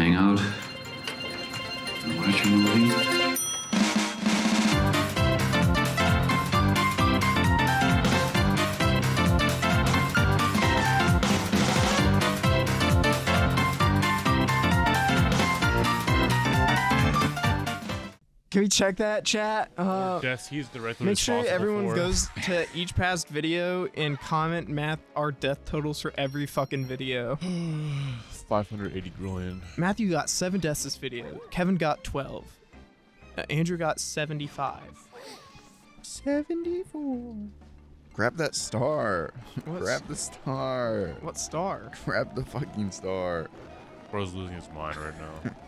hang out and watch a movie. Can we check that chat? Uh, Yes, he's directly make sure everyone for- goes to each past video and comment math our death totals for every fucking video. 580 grand. Matthew got seven deaths this video. Kevin got 12. Uh, Andrew got 75. 74. Grab that star. What's- Grab the star. What star? Grab the fucking star. Bro's losing his mind right now.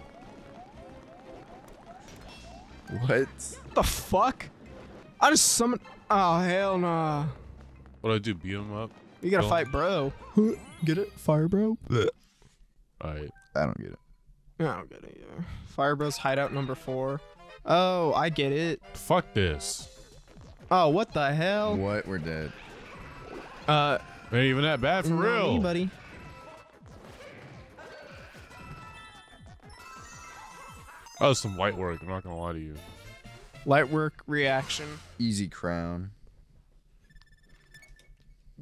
What? the fuck? I just summoned. Oh, hell nah. what do I do? Beat him up? You gotta Well- fight, bro. Get it? Fire, bro? Alright. I don't get it. I don't get it either. Fire Bros hideout number four. Oh, I get it. Fuck this. Oh, what the hell? What? We're dead. Uh, Ain't even that bad for real. me, buddy. That was some white work. I'm not gonna lie to you. Light work reaction. Easy crown.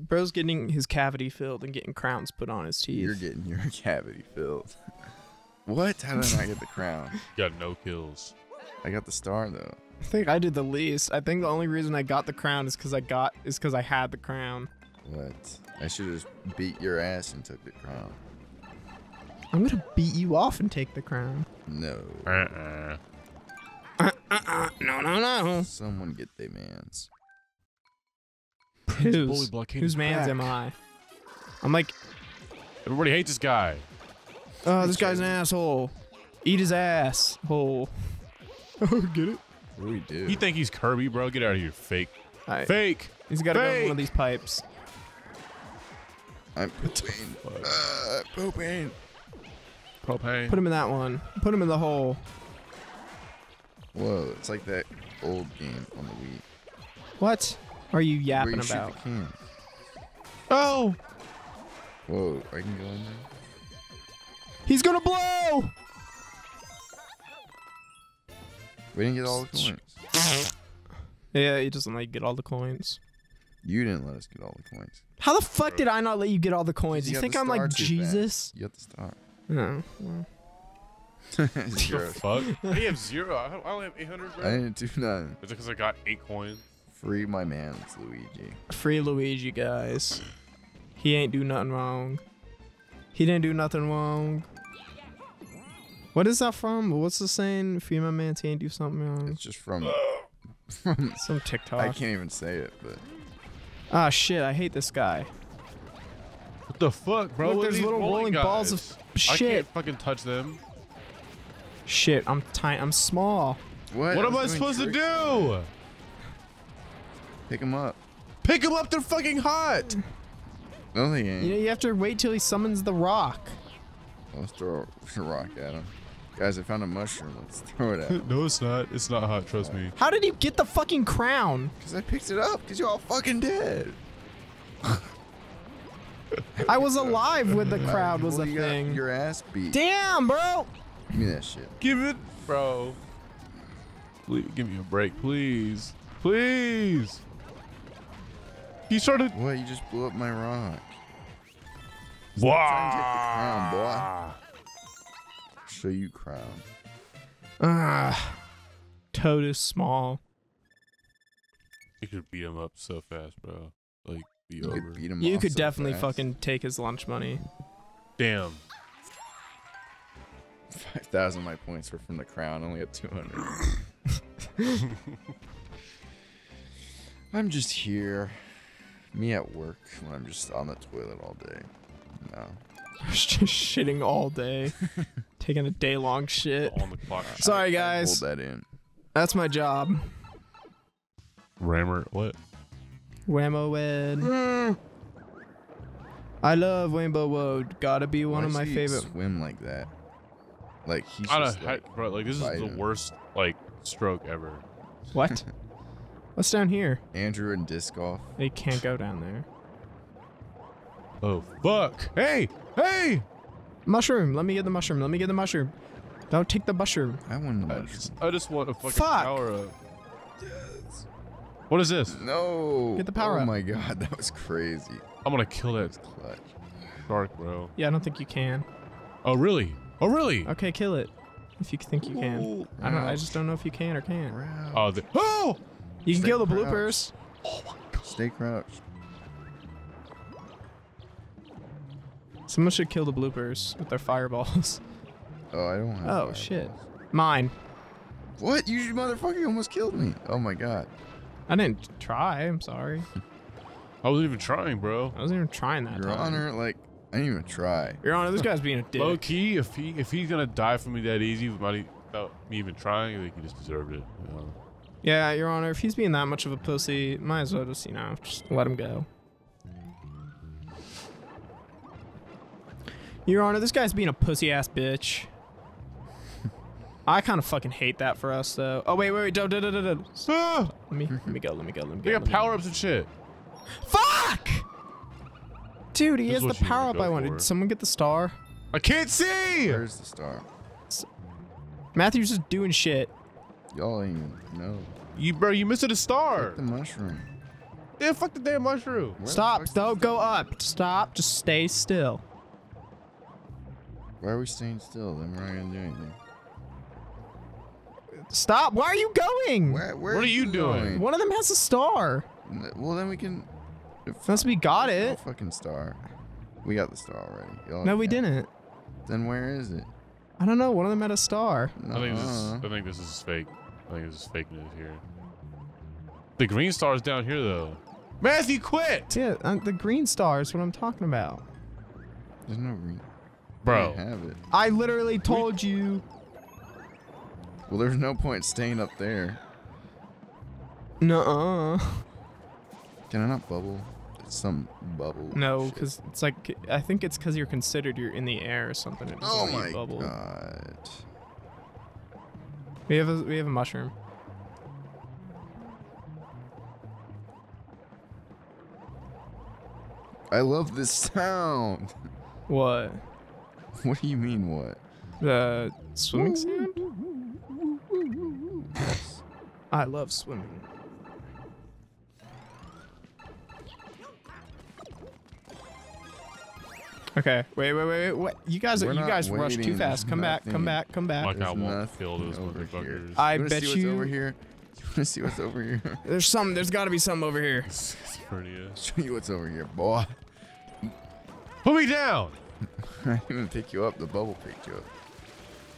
Bro's getting his cavity filled and getting crowns put on his teeth. You're getting your cavity filled. what? How did I not get the crown? You got no kills. I got the star though. I think I did the least. I think the only reason I got the crown is because I got is because I had the crown. What? I should have just beat your ass and took the crown. I'm gonna beat you off and take the crown. No. Uh-uh. uh-uh. No, no, no. Someone get they mans. Bully Whose, blockade whose is man's am I? I'm like, Everybody hates this guy. oh, this guy's an asshole. Eat his ass hole. Oh, get it? What do we do? You think he's Kirby, bro? Get out of here, fake. Alright, Fake. He's got to go in one of these pipes. I'm pooping. Uh, pooping. Propane. Put him in that one. Put him in the hole. Whoa, it's like that old game on the Wii. What are you yapping you about? the can. oh. Whoa, I can go in there. He's gonna blow. We didn't get all the coins. Yeah, he doesn't let you get all the coins. You didn't let us get all the coins. How the fuck did I not let you get all the coins? You, got think I'm like Jesus? fast. You got the star. No. well, Zero. Fuck. I have zero. I don't- I only have 800, bro. I didn't do nothing. Is it because I got eight coins? Free my man's Luigi. Free Luigi, guys. He ain't do nothing wrong. He didn't do nothing wrong. What is that from? What's the saying? Free my man, he ain't do something wrong. It's just from from Some TikTok. I can't even say it, but Ah, shit, I hate this guy. What the fuck, bro? Look, What are there's these little rolling balls guys? of I shit. can't fucking touch them. Shit, I'm tiny. I'm small. what? What am I supposed to tricks. do? Pick him up. Pick them up. They're fucking hot. No, they ain't. You know, you have to wait till he summons the rock. Let's throw a rock at him. Guys, I found a mushroom. Let's throw it at him. no, it's not. It's not hot. Trust me. How did he get the fucking crown? Because I picked it up. Because you're all fucking dead. I was alive when the crowd was Well, a you got thing. Your ass beat. Damn, bro. Give me that shit. Give it, bro. Please, give me a break, please. Please. He started. What? You just blew up my rock. Trying to get the crown, Wow. boy. Show you crown. Ah, Toad is small. You could beat him up so fast, bro. Like, be You over. could beat him You could so definitely fast. fucking take his lunch money. Damn. 5,000 of my points were from the crown. Only at 200. I'm just here. Me at work when I'm just on the toilet all day. No. I was just shitting all day. Taking a day long shit. On the clock. Sorry, guys. Hold that in. That's my job. Rammer, what? Whammo Wed. Mm. I love Rainbow Road. Gotta be one Why of does my he favorite. Swim like that. Like he's I just don't, like, bro. Like, this is the fighting. worst like stroke ever. What? What's down here? Andrew and disc golf. They can't go down there. Oh fuck! Hey, hey! Mushroom. Let me get the mushroom. Let me get the mushroom. Don't take the mushroom. I want I to just, I just want a fucking Fuck. power up. What is this? No. Get the power Oh up. my god, that was crazy. I'm gonna kill that Clutch. shark, bro. Yeah, I don't think you can. Oh really? Oh really? Okay, kill it. If you think you can. Ooh. I don't. I just don't know if you can or can't. Oh, the, oh! You can Stay kill the crouched. bloopers. Oh Stay crouched. Someone should kill the bloopers with their fireballs. Oh, I don't have. Oh fireballs. shit. Mine. What? You motherfucker almost killed me. Oh my god. I didn't try. I'm sorry. I wasn't even trying, bro. I wasn't even trying that Your time. Honor, like, I didn't even try. Your Honor, this guy's being a dick. Low key, if he if he's gonna die for me that easy without, e- without me even trying, I think he just deserved it. you know? Yeah, Your Honor, if he's being that much of a pussy, might as well just, you know, just let him go. Your Honor, this guy's being a pussy ass bitch. I kind of fucking hate that for us, though. Oh, wait, wait, wait. Don't, don't, don't, don't, don't. Ah, Let me, let me go, let me go, let me go. they got let me go. power ups and shit. Fuck! Dude, he This has the power up I wanted. Did someone get the star? I can't see. Where's the star? Matthew's just doing shit. Y'all ain't even know. You bro, you missed a star. Take the mushroom. Yeah, fuck the damn mushroom. Where Stop, don't go star? up. Stop, just stay still. Why are we staying still? Then we're not gonna do anything. Stop, why are you going? Where, where What are you doing? going? One of them has a star. Well, then we can. Unless we got No it. fucking star. We got the star already. No, we can't. didn't. Then where is it? I don't know. One of them had a star. I think this is, Nuh-uh. I think this is fake. I think this is fake news here. The green star is down here though. Matthew, quit, Yeah, uh, the green star is what I'm talking about. There's no green. bro. We have it. I literally told you. Well, there's no point staying up there. Nuh-uh. Can I not bubble? It's some bubble. No, because it's like I think it's because you're considered you're in the air or something. It Oh my bubble. god. We have a we have a mushroom. I love this sound. What? What do you mean, what? The swimming sound? I love swimming. Okay, wait, wait, wait, wait. What? You guys, We're you guys rush too fast. Come back, come back, come back. Like I won't kill those motherfuckers. I you bet see what's you- over here? You wanna see what's over here? There's some. There's got to be some over here. Schizophrenia. Show you what's over here, boy. Put me down. I didn't even pick you up. The bubble picked you up.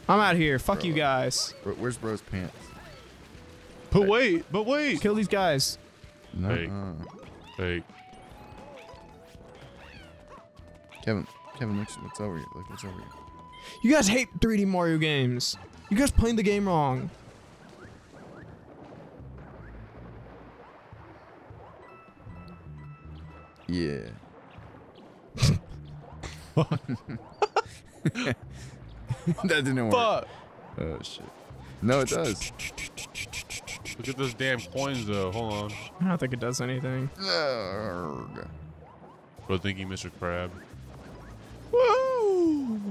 I'm out here. Fuck you guys. Bro, where's bro's pants? But wait, but wait. Kill these guys. No. Fake. Fake. Kevin, Kevin, look what's over here. Look what's over here. You guys hate 3D Mario games. You guys playing the game wrong. Yeah. that didn't work. Fuck. Oh shit. No, it does. Look at those damn coins though. Hold on. I don't think it does anything. Arrgh. Bro, thank you, Mr. Crab.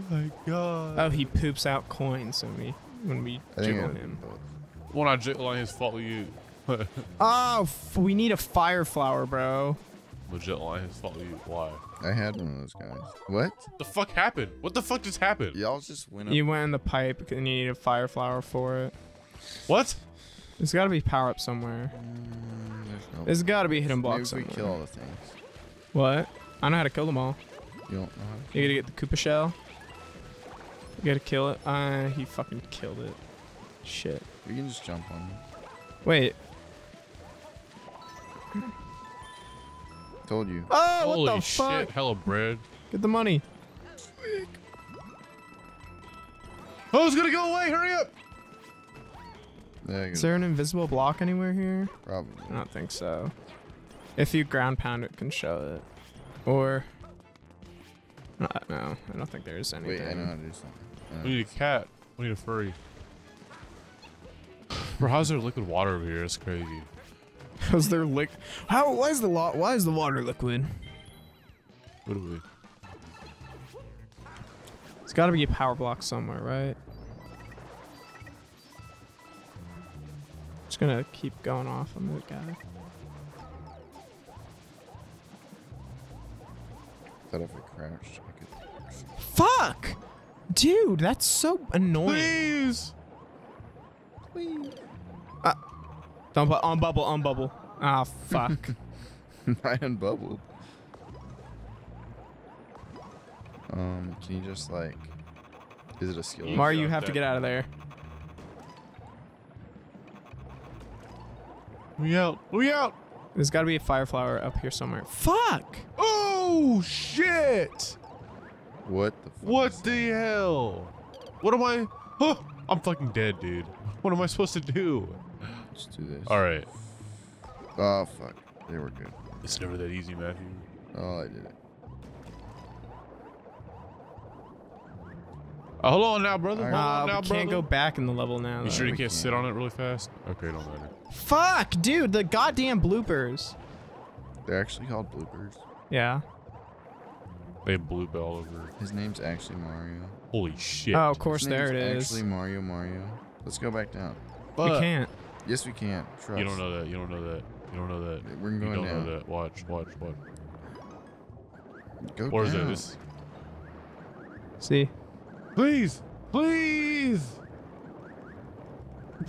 Whoa! My God. Oh, he poops out coins when we when we I think jiggle I- him. When I jiggle on his fault, you. Oh, f- we need a fire flower, bro. Legit line his fault. You. Why? I had one of those guys. What? The fuck happened? What the fuck just happened? Y'all just went up. You went in the pipe and you need a fire flower for it. What? There's got to be power up somewhere. Mm, there's no- There's got to be a hidden Maybe block if we somewhere. kill all the things. What? I know how to kill them all. You don't know how You gotta get the Koopa shell. You gotta kill it. Uh, he fucking killed it. Shit. to. You can just jump on them. Wait. Told you. Oh, Holy what the shit! fuck? Hella bread. Get the money. Oh, it's gonna go away! Hurry up! Yeah, Is there an invisible block anywhere here? probably. I don't think so. If you ground pound it, can show it. Or. No, no, I don't think there's anything. Wait, I know how to do something. We need a cat. We need a furry. Bro, how's there liquid water over here? It's crazy. Cause they're lick. How? Why is the lo- Why is the water liquid? What do we? It's got to be a power block somewhere, right? Just gonna keep going off on the guy. Thought if I crouched, I could. Fuck! Dude, that's so annoying. Please. please, Don't bu- on bubble, on bubble. Ah, fuck. I unbubbled. Um, can you just like? Is it a skill? You- Mario, you Yeah, have to get out of there. We out. We out. There's got to be a fire flower up here somewhere. Fuck! Oh shit! What the? Fuck What is the hell? What am I? Huh, I'm fucking dead, dude. What am I supposed to do? Let's do this. All right. Oh fuck. They were good. It's never that easy, Matthew. Oh, I did it. Uh, hold on now, brother. Hold Uh, on now, we can't brother. go back in the level now. You though. sure you can't sit can't. on it really fast? Okay, don't matter. Fuck, dude, the goddamn bloopers. They're actually called bloopers. Yeah. They have blue bell over. His name's actually Mario. Holy shit. Oh, of course, His there it name's. Actually, Mario, Mario. Let's go back down. we can't. Yes, we can. Trust. You don't know that. You don't know that. You don't know that. We're going You don't down. know that. Watch, watch, watch. Go Or is down. it this? See? Please, please,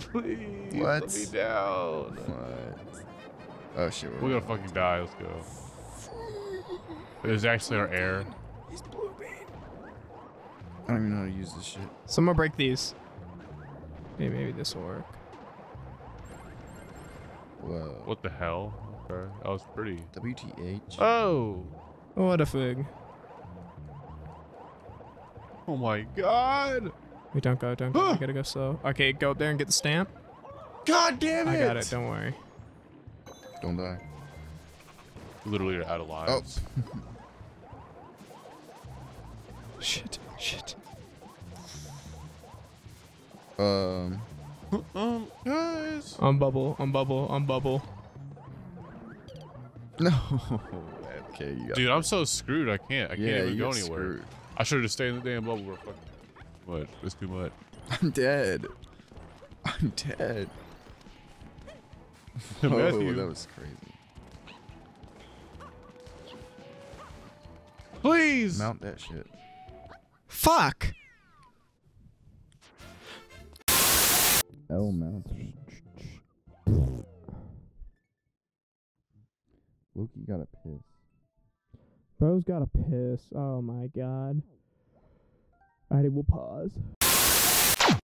please. Let me down. What? Oh shit. We're gonna fucking die. Let's go. There's actually our air. I don't even know how to use this shit. Someone break these. Maybe, maybe this will work. Whoa. What the hell? Okay, that was pretty. WTH. Oh, What a fig. oh my god. We don't go, don't go. We gotta go slow. Okay, go up there and get the stamp. God damn it! I got it, don't worry. Don't die. Literally out of oh. lives. Shit, shit. Um. Um, guys. On bubble, on bubble, on bubble. No. okay, you got. Dude, I'm so screwed. I can't. I yeah, can't even go anywhere. screwed. I should have just stayed in the damn bubble. Bro. Fucking too much. It's too much. I'm dead. I'm dead. Oh, Matthew. that was crazy. Please. Mount that shit. Fuck! Oh, L mount. Loki got a piss. Bro's got a piss. Oh my god. Alrighty, we'll pause.